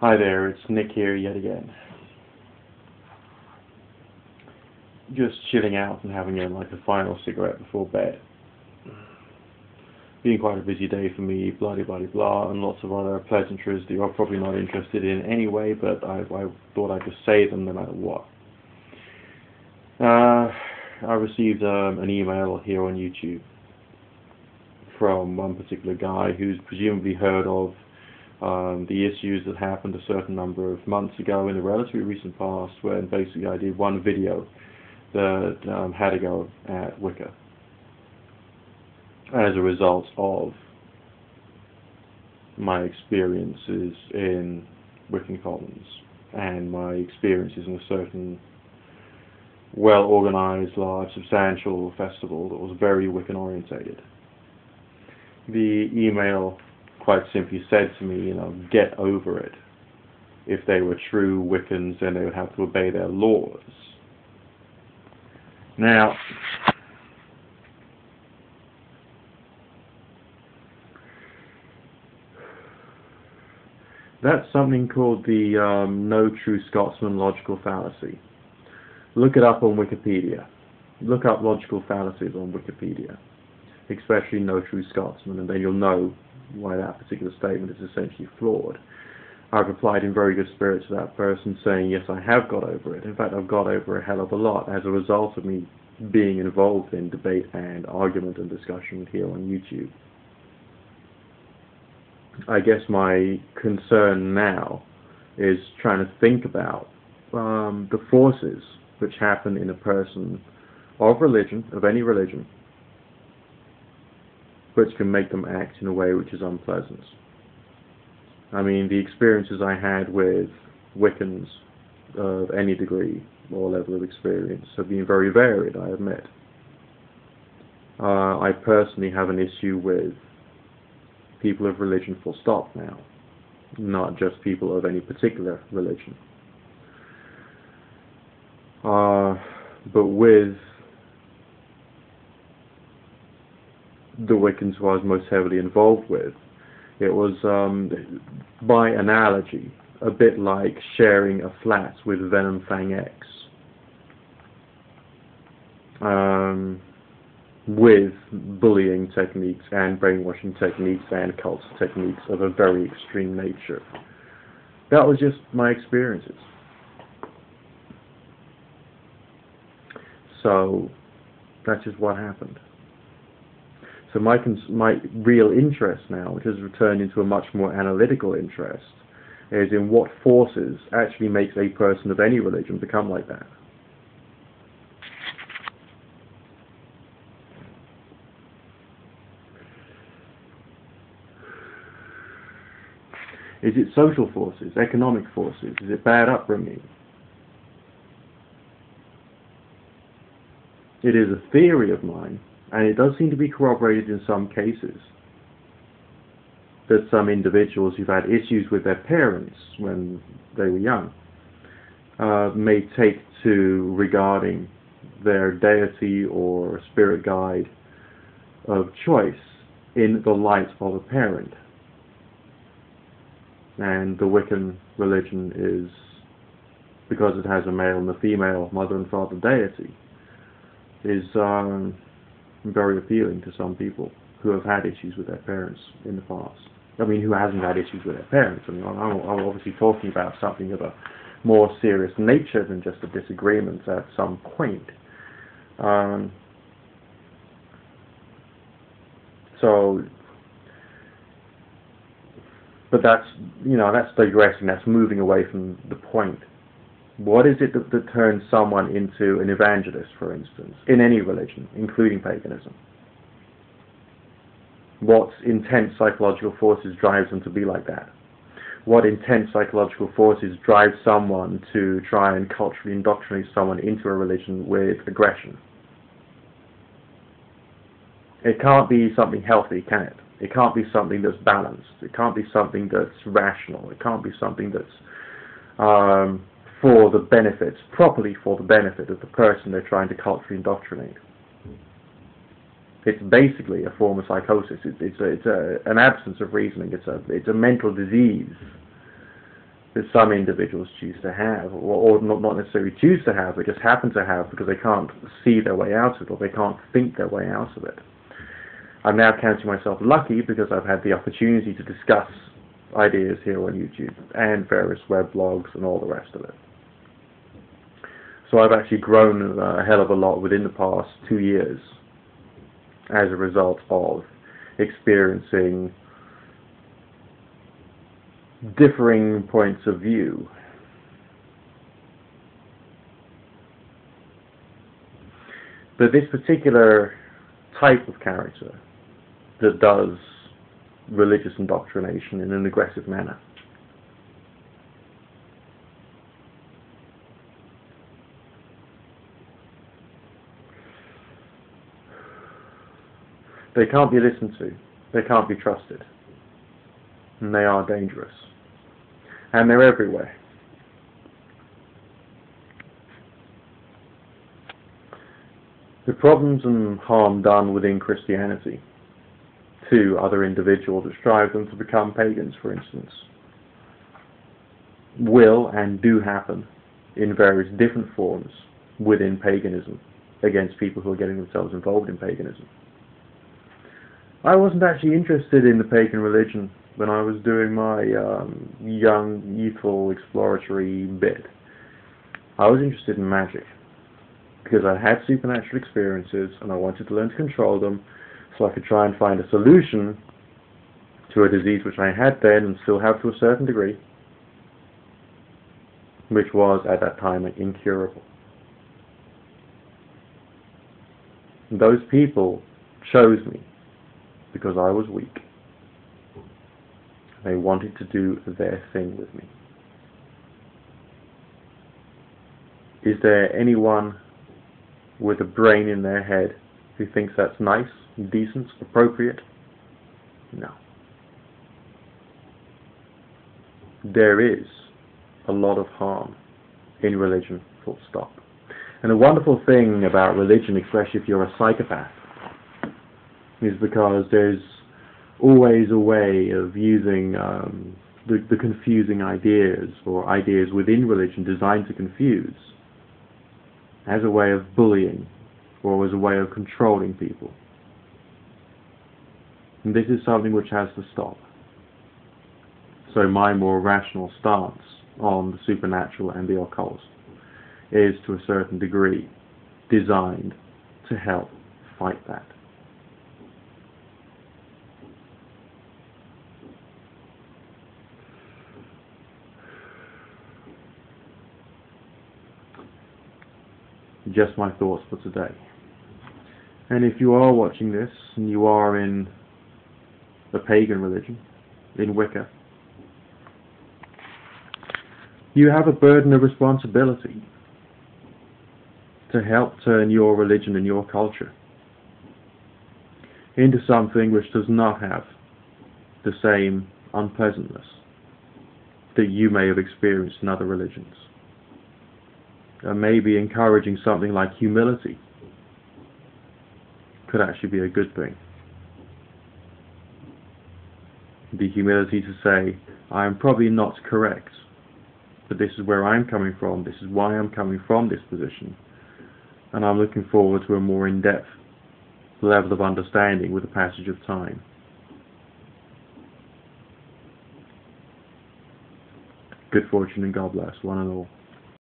Hi there, it's Nick here yet again. Just chilling out and having a, like a final cigarette before bed. Been quite a busy day for me, blah blah blah, and lots of other pleasantries that you're probably not interested in anyway, but I, I thought I'd just say them no matter what. Uh, I received um, an email here on YouTube from one particular guy who's presumably heard of um, the issues that happened a certain number of months ago in the relatively recent past when basically I did one video that um, had to go at Wicca as a result of my experiences in Wiccan covens and my experiences in a certain well-organized, large, substantial festival that was very Wiccan orientated. The email quite simply said to me, you know, get over it. If they were true Wiccans, then they would have to obey their laws. Now, that's something called the um, No True Scotsman Logical Fallacy. Look it up on Wikipedia. Look up logical fallacies on Wikipedia, especially No True Scotsman, and then you'll know why that particular statement is essentially flawed. I've replied in very good spirits to that person saying, yes, I have got over it. In fact, I've got over a hell of a lot as a result of me being involved in debate and argument and discussion here on YouTube. I guess my concern now is trying to think about um, the forces which happen in a person of religion, of any religion, which can make them act in a way which is unpleasant. I mean, the experiences I had with Wiccans of any degree or level of experience have been very varied, I admit. Uh, I personally have an issue with people of religion full stop now, not just people of any particular religion. Uh, but with the Wiccans was most heavily involved with. It was, um, by analogy, a bit like sharing a flat with VenomFangX. Um, with bullying techniques and brainwashing techniques and cult techniques of a very extreme nature. That was just my experiences. So that's just what happened. So my my real interest now, which has returned into a much more analytical interest, is in what forces actually makes a person of any religion become like that. Is it social forces, economic forces? Is it bad upbringing? It is a theory of mine and it does seem to be corroborated in some cases that some individuals who've had issues with their parents when they were young uh, may take to regarding their deity or spirit guide of choice in the light of a parent. And the Wiccan religion is, because it has a male and a female mother and father deity, is um, very appealing to some people who have had issues with their parents in the past. I mean, who hasn't had issues with their parents? I mean, I'm, I'm obviously talking about something of a more serious nature than just a disagreement at some point. Um, so, but that's, you know, that's digressing, that's moving away from the point. What is it that, that turns someone into an evangelist, for instance, in any religion, including paganism? What intense psychological forces drives them to be like that? What intense psychological forces drive someone to try and culturally indoctrinate someone into a religion with aggression? It can't be something healthy, can it? It can't be something that's balanced. It can't be something that's rational. It can't be something that's um, for the benefit, properly for the benefit of the person they're trying to culturally indoctrinate. It's basically a form of psychosis. It's, it's, a, it's a, an absence of reasoning. It's a, it's a mental disease that some individuals choose to have, or, or not, not necessarily choose to have, but just happen to have because they can't see their way out of it, or they can't think their way out of it. I'm now counting myself lucky because I've had the opportunity to discuss ideas here on YouTube and various web blogs and all the rest of it. So I've actually grown uh, a hell of a lot within the past two years as a result of experiencing differing points of view. But this particular type of character that does religious indoctrination in an aggressive manner. They can't be listened to. They can't be trusted. And they are dangerous. And they're everywhere. The problems and harm done within Christianity to other individuals that strive them to become pagans, for instance, will and do happen in various different forms within paganism against people who are getting themselves involved in paganism. I wasn't actually interested in the pagan religion when I was doing my um, young, youthful, exploratory bit. I was interested in magic because I had supernatural experiences and I wanted to learn to control them so I could try and find a solution to a disease which I had then and still have to a certain degree, which was at that time incurable. Those people chose me because I was weak. They wanted to do their thing with me. Is there anyone with a brain in their head who thinks that's nice? decent, appropriate? No. There is a lot of harm in religion, full stop. And the wonderful thing about religion, especially if you're a psychopath, is because there's always a way of using um, the, the confusing ideas or ideas within religion designed to confuse as a way of bullying or as a way of controlling people. And this is something which has to stop. So my more rational stance on the supernatural and the occult is to a certain degree designed to help fight that. Just my thoughts for today. And if you are watching this and you are in the pagan religion, in Wicca. You have a burden of responsibility to help turn your religion and your culture into something which does not have the same unpleasantness that you may have experienced in other religions. And maybe encouraging something like humility could actually be a good thing the humility to say, I am probably not correct, but this is where I'm coming from, this is why I'm coming from this position, and I'm looking forward to a more in-depth level of understanding with the passage of time. Good fortune and God bless one and all.